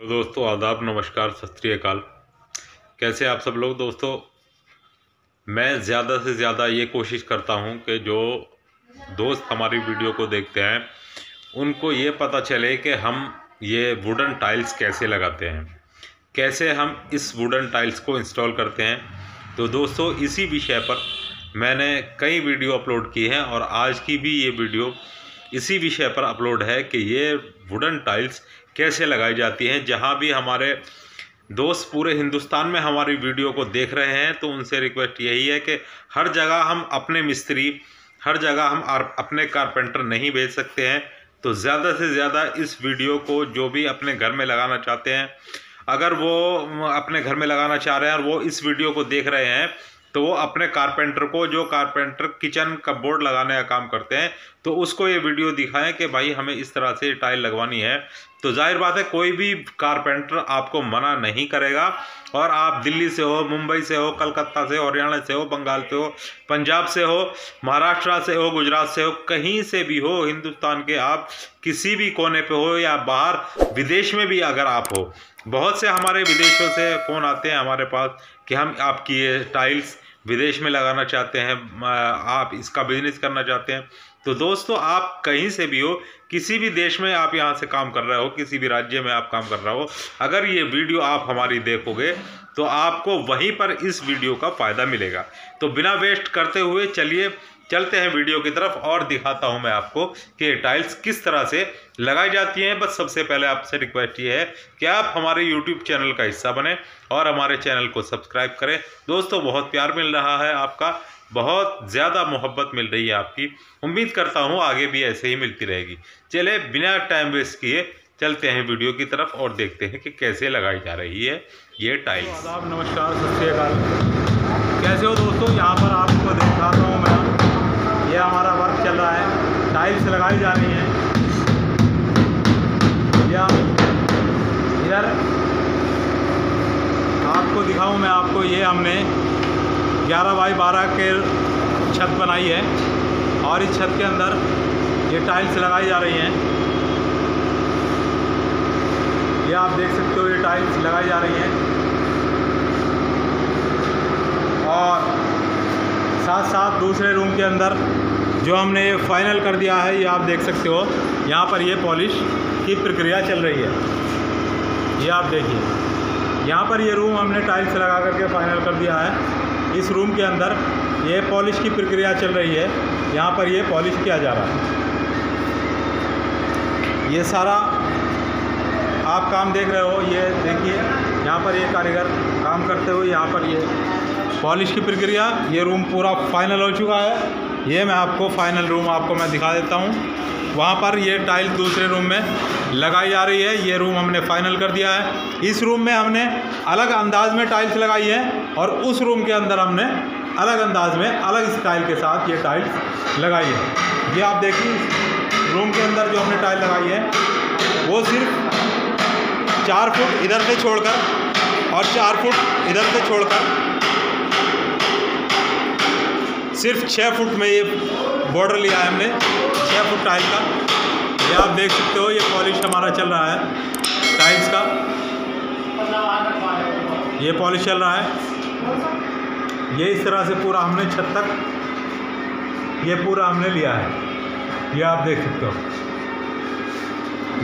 तो दोस्तों, आदाब, नमस्कार, सत अकाल। कैसे आप सब लोग दोस्तों? मैं ज़्यादा से ज़्यादा ये कोशिश करता हूँ कि जो दोस्त हमारी वीडियो को देखते हैं, उनको ये पता चले कि हम ये वुडन टाइल्स कैसे लगाते हैं। कैसे हम इस वुडन टाइल्स को इंस्टॉल करते हैं। तो दोस्तों, इसी विषय पर मैंने कई वीडियो अपलोड की हैं और आज की भी ये वीडियो इसी विषय पर अपलोड है कि ये वुडन टाइल्स कैसे लगाई जाती हैं। जहाँ भी हमारे दोस्त पूरे हिंदुस्तान में हमारी वीडियो को देख रहे हैं तो उनसे रिक्वेस्ट यही है कि हर जगह हम अपने मिस्त्री, हर जगह हम अपने कारपेंटर नहीं भेज सकते हैं। तो ज़्यादा से ज़्यादा इस वीडियो को जो भी अपने घर में लगाना चाहते हैं, अगर वो अपने घर में लगाना चाह रहे हैं और वो इस वीडियो को देख रहे हैं तो वो अपने कारपेंटर को, जो कारपेंटर किचन का बोर्ड लगाने का काम करते हैं तो उसको ये वीडियो दिखाएँ कि भाई हमें इस तरह से टाइल लगवानी है। तो ज़ाहिर बात है, कोई भी कारपेंटर आपको मना नहीं करेगा। और आप दिल्ली से हो, मुंबई से हो, कलकत्ता से हो, हरियाणा से हो, बंगाल से हो, पंजाब से हो, महाराष्ट्र से हो, गुजरात से हो, कहीं से भी हो, हिंदुस्तान के आप किसी भी कोने पे हो या बाहर, विदेश में भी अगर आप हो, बहुत से हमारे विदेशों से फ़ोन आते हैं हमारे पास कि हम आपकी ये टाइल्स विदेश में लगाना चाहते हैं आप इसका बिज़नेस करना चाहते हैं। तो दोस्तों, आप कहीं से भी हो, किसी भी देश में आप यहाँ से काम कर रहे हो, किसी भी राज्य में आप काम कर रहे हो, अगर ये वीडियो आप हमारी देखोगे तो आपको वहीं पर इस वीडियो का फ़ायदा मिलेगा। तो बिना वेस्ट करते हुए चलिए चलते हैं वीडियो की तरफ़ और दिखाता हूँ मैं आपको कि टाइल्स किस तरह से लगाई जाती हैं। बस सबसे पहले आपसे रिक्वेस्ट ये है कि आप हमारे यूट्यूब चैनल का हिस्सा बने और हमारे चैनल को सब्सक्राइब करें। दोस्तों, बहुत प्यार मिल रहा है आपका, बहुत ज़्यादा मोहब्बत मिल रही है आपकी। उम्मीद करता हूँ आगे भी ऐसे ही मिलती रहेगी। चले बिना टाइम वेस्ट किए चलते हैं वीडियो की तरफ़ और देखते हैं कि कैसे लगाई जा रही है ये टाइल्स आदाब, नमस्कार, सत श्रीकाल कैसे हो दोस्तों? यहाँ पर आपको दिखाता हूँ मैं। चल रहा है। टाइल्स लगाई जा रही हैं। इधर। आपको दिखाऊँ मैं आपको, ये हमने 11 बाई 12 के छत बनाई है। और इस छत के अंदर ये टाइल्स लगाई जा रही हैं। ये आप देख सकते हो, ये टाइल्स लगाई जा रही हैं। और साथ साथ दूसरे रूम के अंदर जो हमने ये फाइनल कर दिया है, ये आप देख सकते हो। यहाँ पर ये पॉलिश की प्रक्रिया चल रही है। ये आप देखिए। यहाँ पर ये रूम हमने टाइल्स लगा करके फाइनल कर दिया है। इस रूम के अंदर ये पॉलिश की प्रक्रिया चल रही है। यहाँ पर ये पॉलिश किया जा रहा है। ये सारा आप काम देख रहे हो। ये देखिए, यहाँ पर ये कारीगर काम करते हुए यहाँ पर ये पॉलिश की प्रक्रिया, ये रूम पूरा फाइनल हो चुका है। ये मैं आपको फाइनल रूम आपको मैं दिखा देता हूँ। वहाँ पर ये टाइल दूसरे रूम में लगाई जा रही है। ये रूम हमने फाइनल कर दिया है। इस रूम में हमने अलग अंदाज में टाइल्स लगाई है और उस रूम के अंदर हमने अलग अंदाज में अलग स्टाइल के साथ ये टाइल्स लगाई है। ये आप देखिए रूम के अंदर जो हमने टाइल लगाई है, वो सिर्फ़ चार फुट इधर से छोड़कर और चार फुट इधर से छोड़कर सिर्फ़ छः फुट में ये बॉर्डर लिया है हमने। छः फुट टाइल का। ये आप देख सकते हो, ये पॉलिश हमारा चल रहा है टाइल्स का। ये पॉलिश चल रहा है। ये इस तरह से पूरा हमने छत तक, ये पूरा हमने लिया है। ये आप देख सकते हो।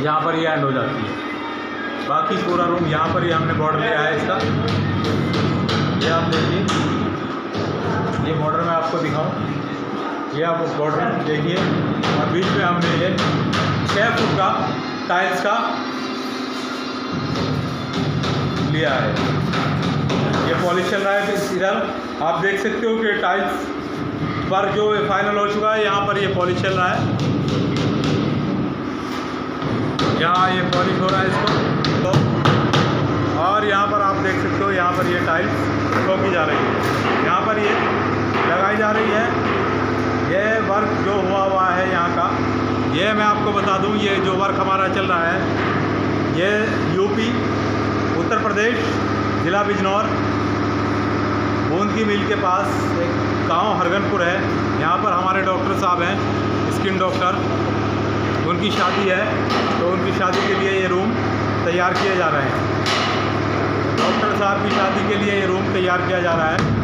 यहाँ पर ये एंड हो जाती है। बाकी पूरा रूम यहाँ पर ही हमने बॉर्डर लिया है इसका। ये आप देखिए। ये बॉर्डर मैं आपको दिखाऊँ। ये आप उस बॉर्डर देखिए। और बीच में हमने ये छः फुट का टाइल्स का लिया है। ये पॉलिश चल रहा है इधर आप देख सकते हो कि टाइल्स पर जो फाइनल हो चुका है, यहाँ पर ये पॉलिश चल रहा है। यहाँ ये पॉलिश हो रहा है इसको। तो और यहाँ पर आप देख सकते हो, यहाँ पर ये टाइल्स ठोकी जा रही है। यहाँ पर ये लगाई जा रही है। ये वर्क जो हुआ हुआ है यहाँ का, ये मैं आपको बता दूँ, ये जो वर्क हमारा चल रहा है, ये यूपी उत्तर प्रदेश, ज़िला बिजनौर, बूंद की मिल के पास एक गाँव हरगनपुर है। यहाँ पर हमारे डॉक्टर साहब हैं स्किन डॉक्टर उनकी शादी है तो उनकी शादी के लिए ये रूम तैयार किए जा रहे हैं। डॉक्टर साहब की शादी के लिए ये रूम तैयार किया जा रहा है।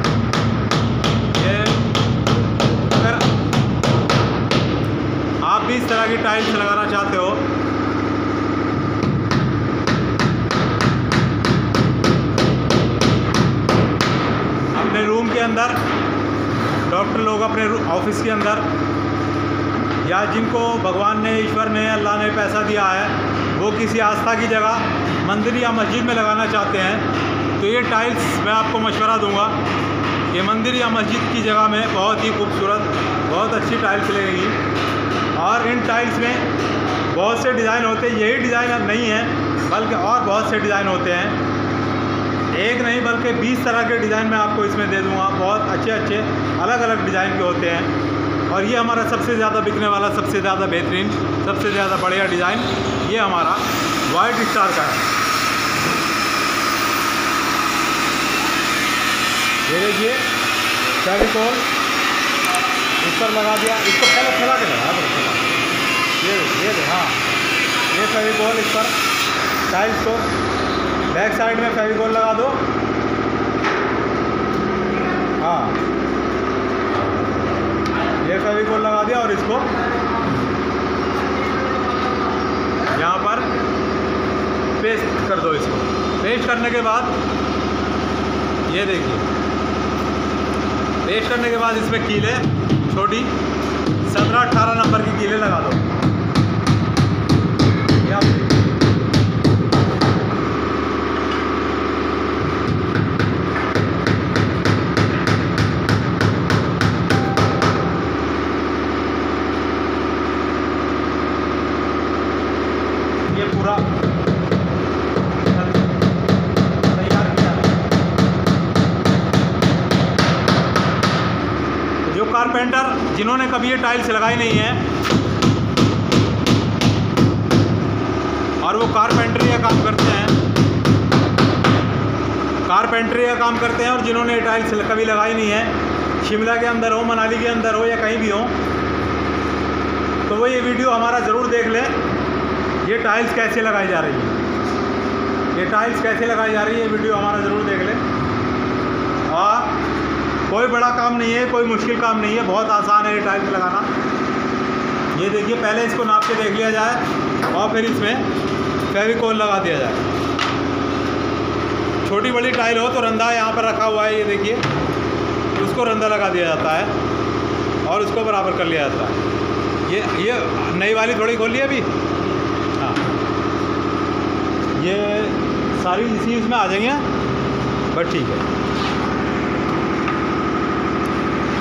भी इस तरह की टाइल्स लगाना चाहते हो? अपने रूम के अंदर, डॉक्टर लोग अपने ऑफ़िस के अंदर, या जिनको भगवान ने, ईश्वर ने, अल्लाह ने पैसा दिया है, वो किसी आस्था की जगह मंदिर या मस्जिद में लगाना चाहते हैं तो ये टाइल्स मैं आपको मशवरा दूँगा ये मंदिर या मस्जिद की जगह में बहुत ही खूबसूरत, बहुत अच्छी टाइल्स लगेगी। और इन टाइल्स में बहुत से डिज़ाइन होते हैं। यही डिज़ाइन अब नहीं है, बल्कि और बहुत से डिज़ाइन होते हैं। एक नहीं, बल्कि 20 तरह के डिज़ाइन मैं आपको इसमें दे दूँगा। बहुत अच्छे अच्छे अलग अलग डिज़ाइन के होते हैं। और ये हमारा सबसे ज़्यादा बिकने वाला, सबसे ज़्यादा बेहतरीन, सबसे ज़्यादा बढ़िया डिज़ाइन ये हमारा वाइट स्टार का है। ये देखिए फेविकोल इस पर लगा दिया। इसको पहले फैला के लगा ये ये हाँ। ये फेविकोल इस पर। टाइल्स को। बैक साइड में फेविकोल लगा दो। हाँ। ये फेविकोल लगा दिया और इसको। यहाँ पर पेस्ट कर दो इसको। पेस्ट करने के बाद, ये देखिए। पेस्ट करने के बाद इसमें कीले छोटी, सत्रह, अठारह नंबर की कीले लगा दो। कारपेंटर जिन्होंने कभी ये टाइल्स लगाई नहीं है, और वो कारपेंटरी का काम करते हैं। कारपेंटरी का काम करते हैं और जिन्होंने टाइल्स कभी लगाई नहीं है, शिमला के अंदर हो, मनाली के अंदर हो या कहीं भी हो तो वो ये वीडियो हमारा ज़रूर देख लें, ये टाइल्स कैसे लगाई जा रही है। ये टाइल्स कैसे लगाई जा रही है, ये वीडियो हमारा ज़रूर देख लें। और कोई बड़ा काम नहीं है, कोई मुश्किल काम नहीं है, बहुत आसान है ये टाइल्स लगाना। ये देखिए, पहले इसको नाप के देख लिया जाए और फिर इसमें फेविकोल लगा दिया जाए। छोटी बड़ी टाइल हो तो रंधा यहाँ पर रखा हुआ है, ये देखिए। उसको रंधा लगा दिया जाता है और उसको बराबर कर लिया जाता है। ये ये नई वाली थोड़ी खोली अभी? हाँ। ये सारी इसी इसमें आ जाएँगे बस ठीक है।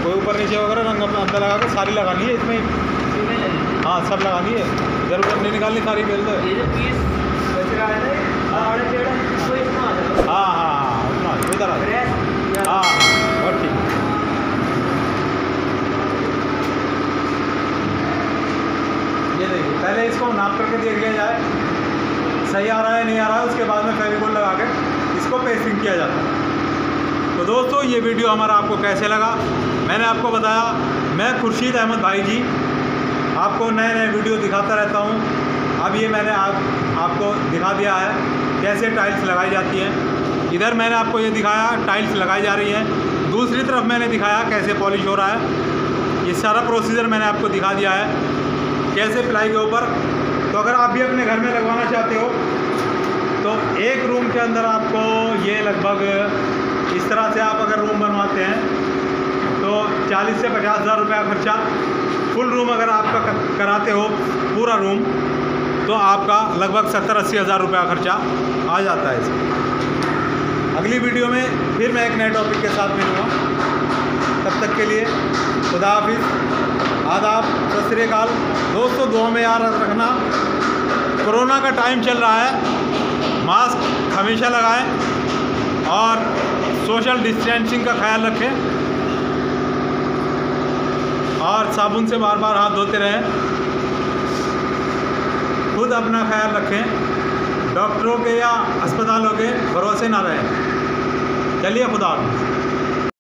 कोई ऊपर नीचे वगैरह रंग अपना अंदर लगा के सारी लगानी है इसमें? हाँ सब लगानी है। इधर उधर नहीं निकालनी सारी बेल रहा है हाँ हाँ उतना इधर। हाँ हाँ ठीक। है ये देखिए पहले इसको नाप करके देख लिया जाए। सही आ रहा है नहीं आ रहा है उसके बाद में फेविकोल लगा के इसको पेस्टिंग किया जाता है। तो दोस्तों ये वीडियो हमारा आपको कैसे लगा? मैंने आपको बताया, मैं खुर्शीद अहमद भाई जी, आपको नए नए वीडियो दिखाता रहता हूँ। अब ये मैंने आप, आपको दिखा दिया है, कैसे टाइल्स लगाई जाती हैं। इधर मैंने आपको ये दिखाया, टाइल्स लगाई जा रही हैं। दूसरी तरफ़ मैंने दिखाया कैसे पॉलिश हो रहा है। ये सारा प्रोसीजर मैंने आपको दिखा दिया है, कैसे प्लाई के ऊपर। तो अगर आप भी अपने घर में लगवाना चाहते हो तो एक रूम के अंदर आपको ये लगभग इस तरह से आप अगर रूम बनवाते हैं तो 40 से पचास हज़ार रुपया खर्चा फुल रूम अगर आपका कराते हो, पूरा रूम तो आपका लगभग सत्तर अस्सी हज़ार रुपया खर्चा आ जाता है इसमें। अगली वीडियो में फिर मैं एक नए टॉपिक के साथ मिलूँगा। तब तक के लिए खुदा हाफिज़। आदाब। सत श्री अकाल। दोस्तों दुआ में याद रखना, कोरोना का टाइम चल रहा है। मास्क हमेशा लगाएँ और सोशल डिस्टेंसिंग का ख्याल रखें। और साबुन से बार बार हाथ धोते रहें। खुद अपना ख्याल रखें। डॉक्टरों के या अस्पतालों के भरोसे ना रहें। चलिए खुदा हाफिज़।